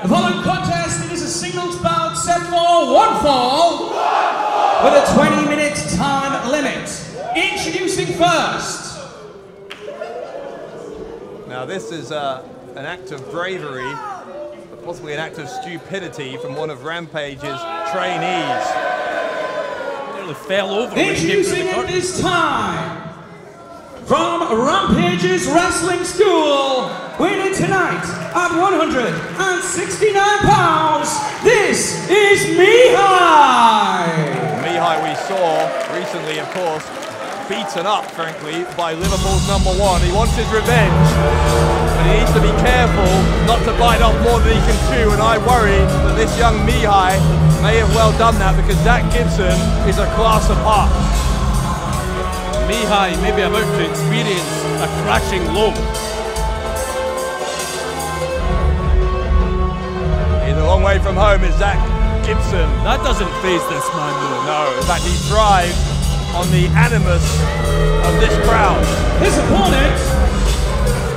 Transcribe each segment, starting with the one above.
The following contest is a singles bout set for one fall with a 20 minute time limit. Introducing first. Now, this is uh, an act of bravery, but possibly an act of stupidity from one of Rampage's trainees. Nearly fell over when he came through Introducing the at this time from Rampage's Wrestling School, winning tonight at 169 pounds. This is Mihai. Mihai, we saw recently, of course, beaten up, frankly, by Liverpool's number one. He wants his revenge, but he needs to be careful not to bite off more than he can chew. And I worry that this young Mihai may have well done that because Zack Gibson is a class apart. Mihai may be about to experience a crashing low. He's a long way from home, is Zack Gibson. That doesn't phase this man though. No, in fact, he thrives on the animus of this crowd. His opponent,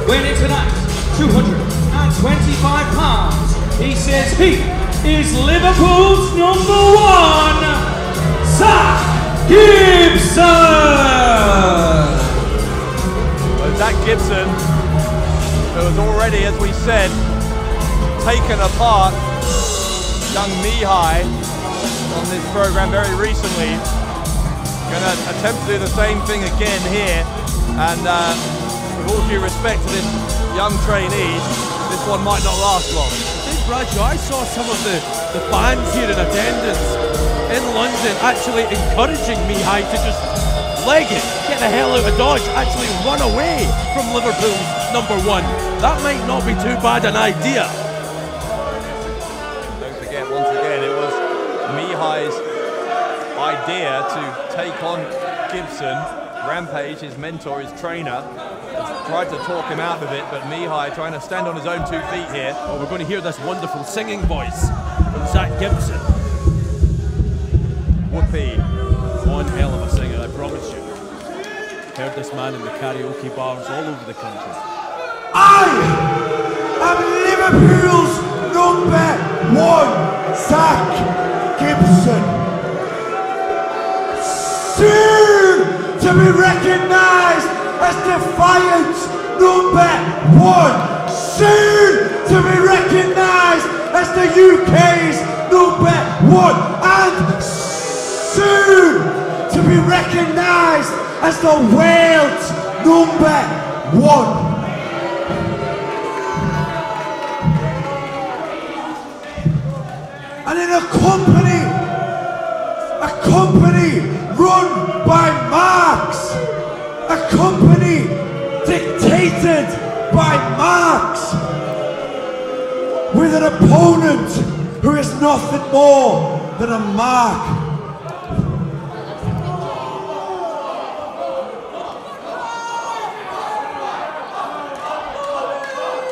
weighing tonight 225 pounds. He says he is Liverpool's number one, Zack Gibson. But Zack Gibson, who has already, as we said, taken apart young Mihai on this program very recently, going to attempt to do the same thing again here. And uh, with all due respect to this young trainee, this one might not last long. Hey, Bradshaw, I saw some of the, the fans here in attendance in London actually encouraging Mihai to just leg it, get the hell out of Dodge, actually run away from Liverpool's number one. That might not be too bad an idea. Don't forget, once again, it was Mihai's idea to take on Gibson. Rampage, his mentor, his trainer, tried to talk him out of it, but Mihai trying to stand on his own two feet here. Well, we're going to hear this wonderful singing voice from Zack Gibson. Whoopee. One hell of a singer, I promise you. Heard this man in the karaoke bars all over the country. I am Liverpool's number one, Zach to be recognised as Defiant number one. Soon to be recognised as the UK's number one. And soon to be recognised as the world's number one. and in a company, a company run by Marx, by Marx, with an opponent who is nothing more than a mark.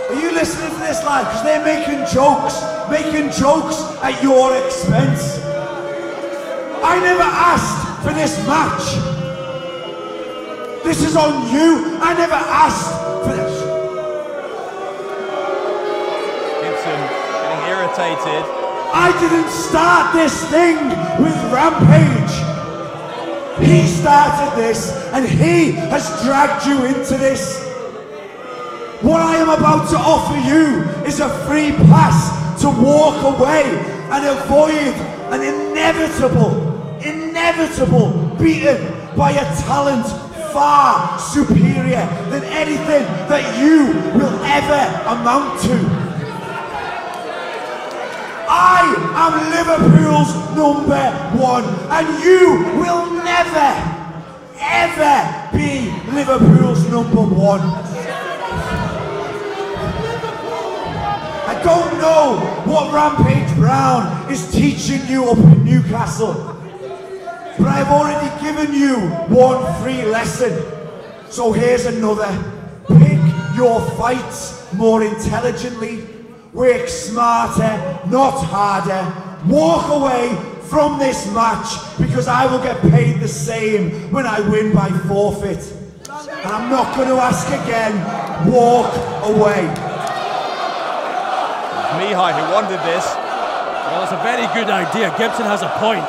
Are you listening to this, lad? Because they're making jokes, making jokes at your expense. I never asked for this match. This is on you. I never asked I didn't start this thing with Rampage. He started this and he has dragged you into this. What I am about to offer you is a free pass to walk away and avoid an inevitable, inevitable beaten by a talent far superior than anything that you will ever amount to. I am Liverpool's number one, and you will never, ever be Liverpool's number one. I don't know what Rampage Brown is teaching you up in Newcastle, but I've already given you one free lesson. So here's another. Pick your fights more intelligently work smarter, not harder. Walk away from this match because I will get paid the same when I win by forfeit. And I'm not going to ask again. Walk away. Mihai who wanted this. Well, it's a very good idea. Gibson has a point.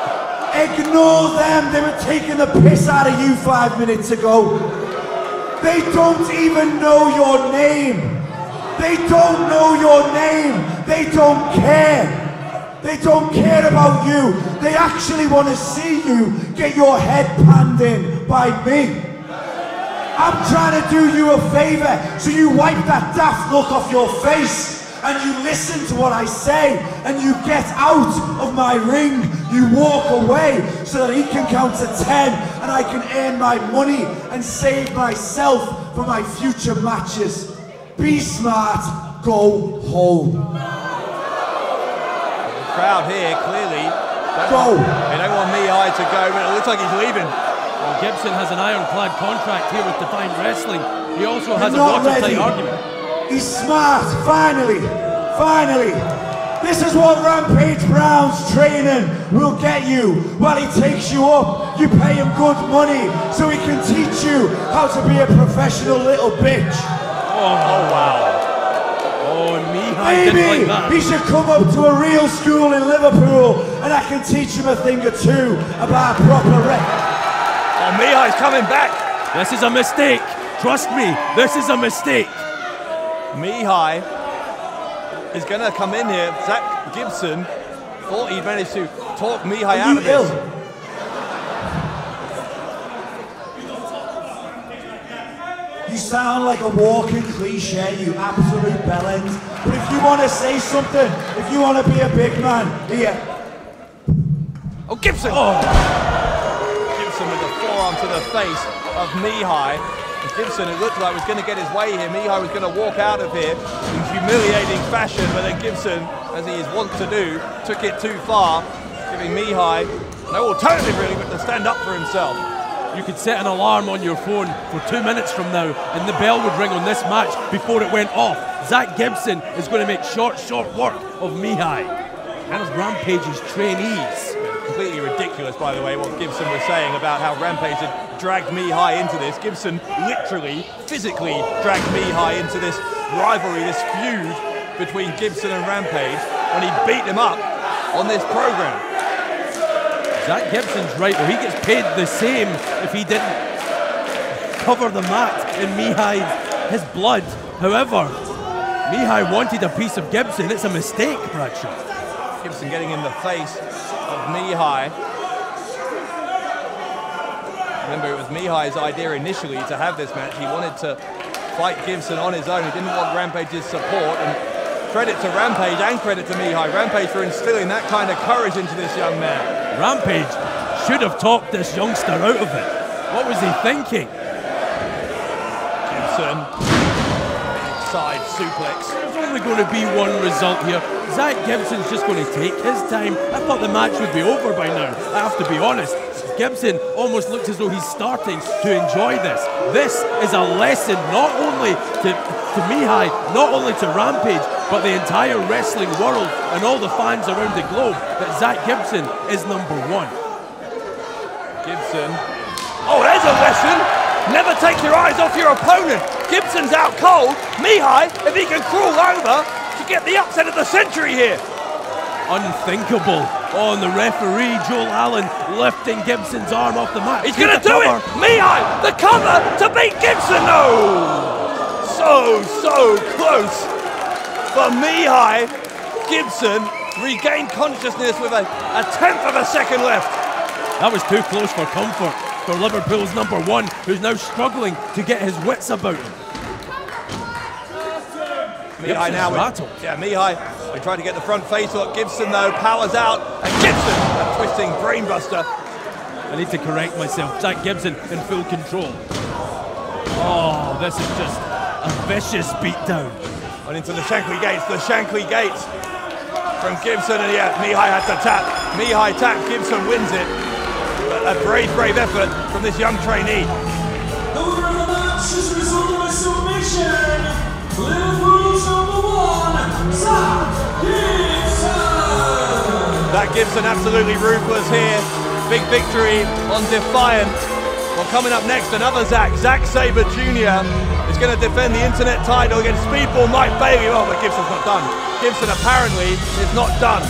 Ignore them. They were taking the piss out of you five minutes ago. They don't even know your name. They don't know your name. They don't care. They don't care about you. They actually want to see you get your head panned in by me. I'm trying to do you a favor so you wipe that daft look off your face and you listen to what I say and you get out of my ring. You walk away so that he can count to 10 and I can earn my money and save myself for my future matches. Be smart, go home. The crowd here clearly don't Go. Want, they don't want Mihai to go, but it looks like he's leaving. Well, Gibson has an ironclad contract here with Defiant Wrestling. He also has You're a not watertight ready. argument. He's smart, finally, finally. This is what Rampage Brown's training will get you. While he takes you up, you pay him good money so he can teach you how to be a professional little bitch. Oh, wow. Oh, and Mihai didn't Maybe like that. he should come up to a real school in Liverpool and I can teach him a thing or two about proper rec. Oh, Mihai's coming back. This is a mistake. Trust me, this is a mistake. Mihai is going to come in here. Zack Gibson thought he'd managed to talk Mihai Are out of this. ill? You sound like a walking cliche, you absolute bellend. But if you want to say something, if you want to be a big man, here. Oh, Gibson! Oh. Gibson with a forearm to the face of Mihai. Gibson, it looked like was going to get his way here. Mihai was going to walk out of here in humiliating fashion, but then Gibson, as he is wont to do, took it too far, giving Mihai no alternative really but to stand up for himself. You could set an alarm on your phone for two minutes from now, and the bell would ring on this match before it went off. Zack Gibson is going to make short, short work of Mihai. And of Rampage's trainees. Completely ridiculous, by the way, what Gibson was saying about how Rampage had dragged Mihai into this. Gibson literally, physically dragged Mihai into this rivalry, this feud between Gibson and Rampage when he beat him up on this program. Zack Gibson's right, though. He gets paid the same if he didn't cover the mat in Mihai, his blood. However, Mihai wanted a piece of Gibson. It's a mistake, Bradshaw. Gibson getting in the face of Mihai. Remember, it was Mihai's idea initially to have this match. He wanted to fight Gibson on his own. He didn't want Rampage's support. And credit to Rampage and credit to Mihai. Rampage for instilling that kind of courage into this young man. Rampage should have talked this youngster out of it. What was he thinking? Gibson, side suplex. There's only going to be one result here. Zack Gibson's just going to take his time. I thought the match would be over by now. I have to be honest. Gibson almost looks as though he's starting to enjoy this. This is a lesson not only to, to Mihai, not only to Rampage, but the entire wrestling world and all the fans around the globe that Zack Gibson is number one. Gibson. Oh, there's a lesson. Never take your eyes off your opponent. Gibson's out cold. Mihai, if he can crawl over, to get the upset of the century here. Unthinkable. Oh, and the referee, Joel Allen, lifting Gibson's arm off the mat. He's going to do cover. it. Mihai, the cover to beat Gibson. No. So, so close for Mihai. Gibson regained consciousness with a, a tenth of a second left. That was too close for comfort for Liverpool's number one, who's now struggling to get his wits about him. Mihai now. rattled. Yeah, Mihai. They try to get the front facelock. Gibson though powers out, and Gibson a twisting brainbuster. I need to correct myself. Zack Gibson in full control. Oh, this is just a vicious beatdown. And into the Shankly gates. The Shankly gates from Gibson, and yeah, Mihai had to tap. Mihai tapped. Gibson wins it. But a brave, brave effort from this young trainee. The winner of the match is a result of a submission. Liverpool's number one, Zack Zack Gibson absolutely ruthless here. Big victory on Defiant. Well, coming up next, another Zack, Zack Sabre Jr. going to defend the internet title against Speedball Mike Bailey. Oh, but Gibson's not done. Gibson apparently is not done.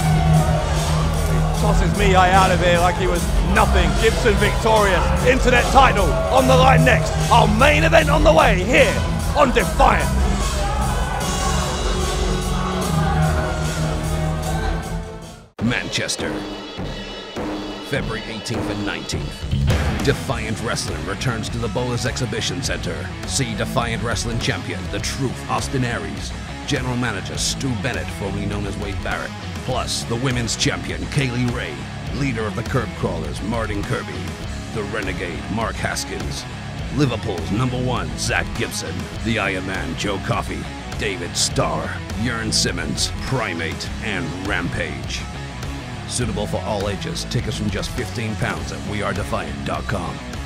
He tosses Mihai out of here like he was nothing. Gibson victorious. Internet title on the line next. Our main event on the way here on Defiant. Manchester, February 18th and 19th. Defiant Wrestling returns to the Bowlers Exhibition Center. See Defiant Wrestling Champion, The Truth, Austin Aries. General Manager Stu Bennett, formerly known as Wade Barrett. Plus, the Women's Champion, Kay Lee Ray. Leader of the Curb Crawlers, Martin Kirby. The Renegade, Mark Haskins. Liverpool's number one, Zack Gibson. The Iron Man, Joe Coffey. David Starr, Jurn Simmons, Primate, and Rampage. Suitable for all ages. Tickets from just 15 pounds at wearedefiant.com.